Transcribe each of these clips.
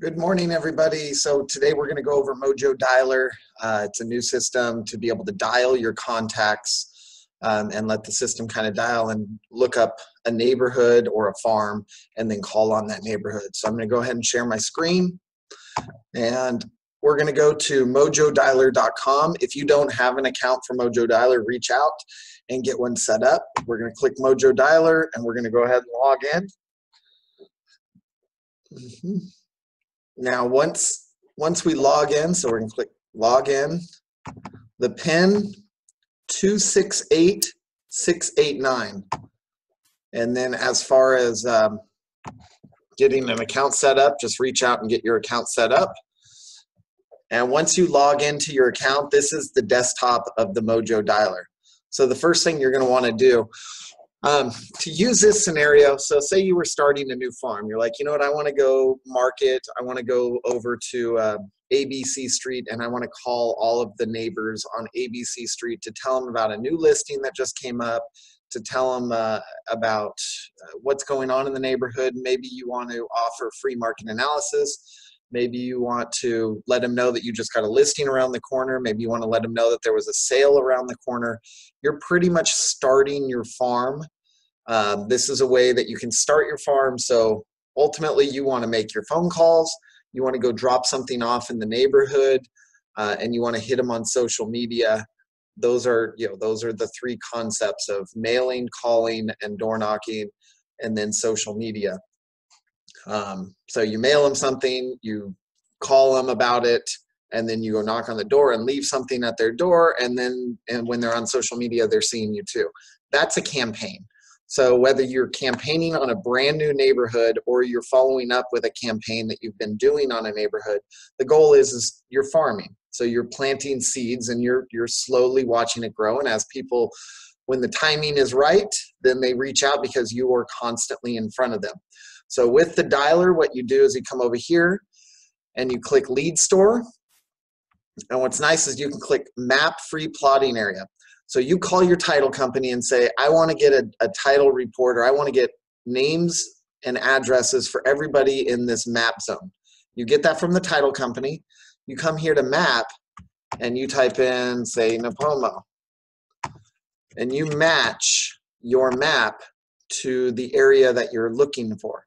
Good morning, everybody. So today we're going to go over Mojo Dialer. Uh, it's a new system to be able to dial your contacts um, and let the system kind of dial and look up a neighborhood or a farm and then call on that neighborhood. So I'm going to go ahead and share my screen. And we're going to go to mojodialer.com. If you don't have an account for Mojo Dialer, reach out and get one set up. We're going to click Mojo Dialer and we're going to go ahead and log in. Mm -hmm. Now, once once we log in, so we're to click log in, the PIN 268689. And then as far as um, getting an account set up, just reach out and get your account set up. And once you log into your account, this is the desktop of the Mojo Dialer. So the first thing you're going to want to do um, to use this scenario, so say you were starting a new farm. You're like, you know what, I want to go market. I want to go over to uh, ABC Street and I want to call all of the neighbors on ABC Street to tell them about a new listing that just came up, to tell them uh, about uh, what's going on in the neighborhood. Maybe you want to offer free market analysis. Maybe you want to let them know that you just got a listing around the corner. Maybe you want to let them know that there was a sale around the corner. You're pretty much starting your farm. Um, this is a way that you can start your farm. So ultimately, you want to make your phone calls. You want to go drop something off in the neighborhood, uh, and you want to hit them on social media. Those are you know those are the three concepts of mailing, calling, and door knocking, and then social media. Um, so you mail them something, you call them about it, and then you go knock on the door and leave something at their door, and then and when they're on social media, they're seeing you too. That's a campaign. So whether you're campaigning on a brand new neighborhood or you're following up with a campaign that you've been doing on a neighborhood, the goal is, is you're farming. So you're planting seeds and you're you're slowly watching it grow. And as people, when the timing is right, then they reach out because you are constantly in front of them. So with the dialer, what you do is you come over here and you click lead store. And what's nice is you can click map free plotting area. So you call your title company and say, I want to get a, a title report or I want to get names and addresses for everybody in this map zone. You get that from the title company. You come here to map and you type in, say, Nipomo. And you match your map to the area that you're looking for.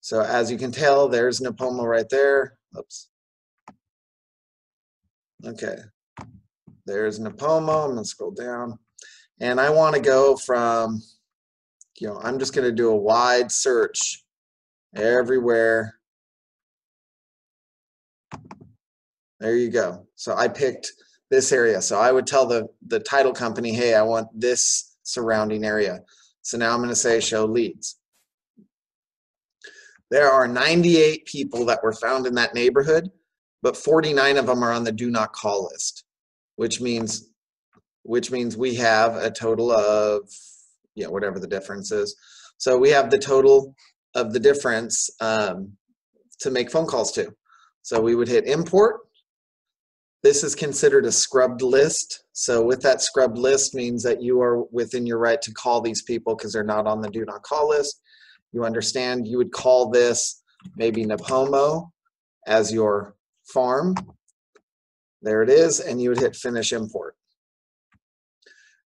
So as you can tell, there's Nipomo right there. Oops. Okay. There's Nipomo. I'm going to scroll down. And I want to go from, you know, I'm just going to do a wide search everywhere. There you go. So I picked this area. So I would tell the, the title company, hey, I want this surrounding area. So now I'm going to say show leads. There are 98 people that were found in that neighborhood, but 49 of them are on the do not call list, which means which means we have a total of yeah whatever the difference is. So we have the total of the difference um, to make phone calls to. So we would hit import. This is considered a scrubbed list. So with that scrubbed list means that you are within your right to call these people because they're not on the do not call list you understand you would call this maybe Nipomo as your farm. There it is, and you would hit finish import.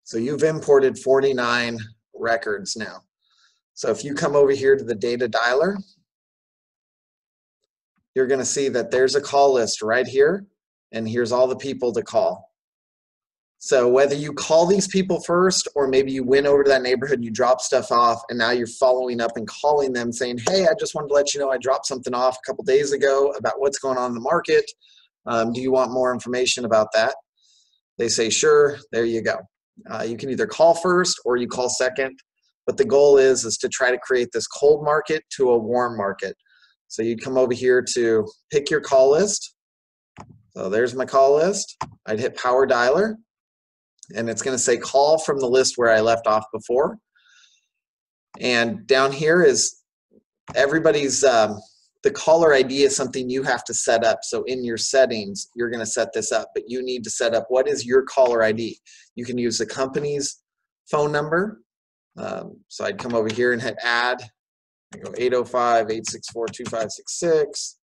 So you've imported 49 records now. So if you come over here to the data dialer, you're going to see that there's a call list right here, and here's all the people to call. So whether you call these people first or maybe you went over to that neighborhood and you drop stuff off and now you're following up and calling them saying, hey, I just wanted to let you know I dropped something off a couple days ago about what's going on in the market. Um, do you want more information about that? They say, sure, there you go. Uh, you can either call first or you call second, but the goal is, is to try to create this cold market to a warm market. So you'd come over here to pick your call list. So there's my call list. I'd hit power dialer and it's going to say call from the list where I left off before. And down here is everybody's, um, the caller ID is something you have to set up. So in your settings, you're going to set this up, but you need to set up what is your caller ID. You can use the company's phone number. Um, so I'd come over here and hit add. I go 805 864 2566.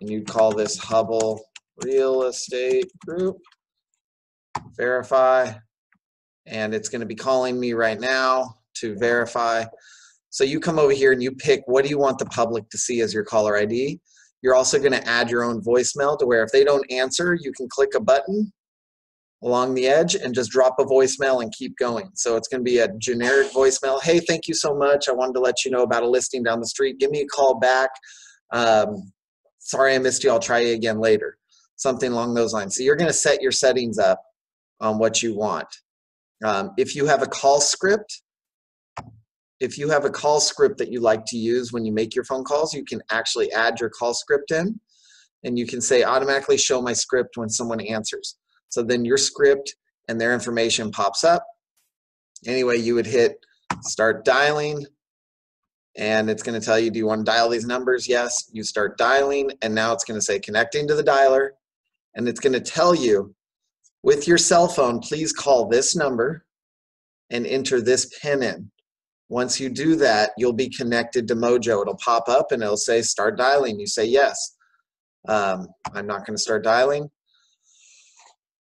and you'd call this Hubbell Real Estate Group, verify, and it's going to be calling me right now to verify. So you come over here and you pick what do you want the public to see as your caller ID. You're also going to add your own voicemail to where if they don't answer, you can click a button along the edge and just drop a voicemail and keep going. So it's going to be a generic voicemail. Hey, thank you so much. I wanted to let you know about a listing down the street. Give me a call back. Um, sorry I missed you. I'll try you again later. Something along those lines. So you're going to set your settings up on what you want. Um, if you have a call script, if you have a call script that you like to use when you make your phone calls, you can actually add your call script in and you can say automatically show my script when someone answers. So then your script and their information pops up. Anyway, you would hit start dialing and it's going to tell you, do you want to dial these numbers? Yes. You start dialing and now it's going to say connecting to the dialer and it's going to tell you with your cell phone, please call this number and enter this PIN in. Once you do that, you'll be connected to Mojo. It'll pop up and it'll say start dialing. You say yes. Um, I'm not going to start dialing.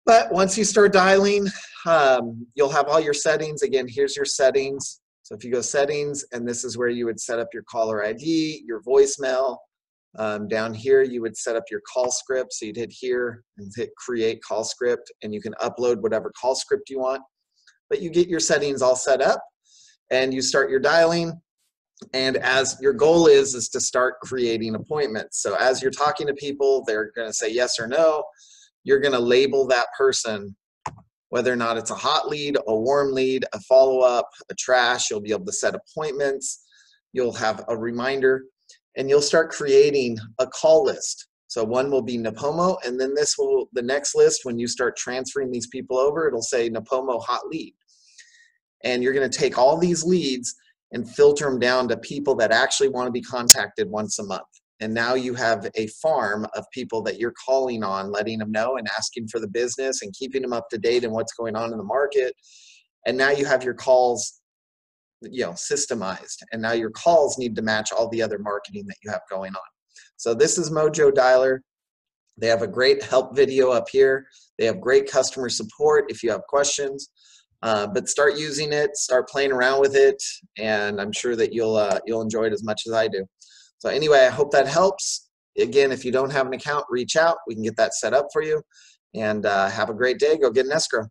But once you start dialing, um, you'll have all your settings. Again, here's your settings. So if you go settings, and this is where you would set up your caller ID, your voicemail. Um, down here, you would set up your call script. So you'd hit here and hit create call script, and you can upload whatever call script you want. But you get your settings all set up, and you start your dialing. And as your goal is, is to start creating appointments. So as you're talking to people, they're going to say yes or no you're going to label that person whether or not it's a hot lead, a warm lead, a follow up, a trash. You'll be able to set appointments. You'll have a reminder and you'll start creating a call list. So one will be Nipomo, and then this will, the next list, when you start transferring these people over, it'll say Nipomo hot lead. And you're going to take all these leads and filter them down to people that actually want to be contacted once a month. And now you have a farm of people that you're calling on letting them know and asking for the business and keeping them up to date and what's going on in the market. And now you have your calls you know systemized and now your calls need to match all the other marketing that you have going on. So this is mojo dialer. They have a great help video up here. They have great customer support if you have questions uh, but start using it start playing around with it and i'm sure that you'll uh, you'll enjoy it as much as i do so anyway, I hope that helps. Again, if you don't have an account, reach out. We can get that set up for you. And uh, have a great day. Go get an escrow.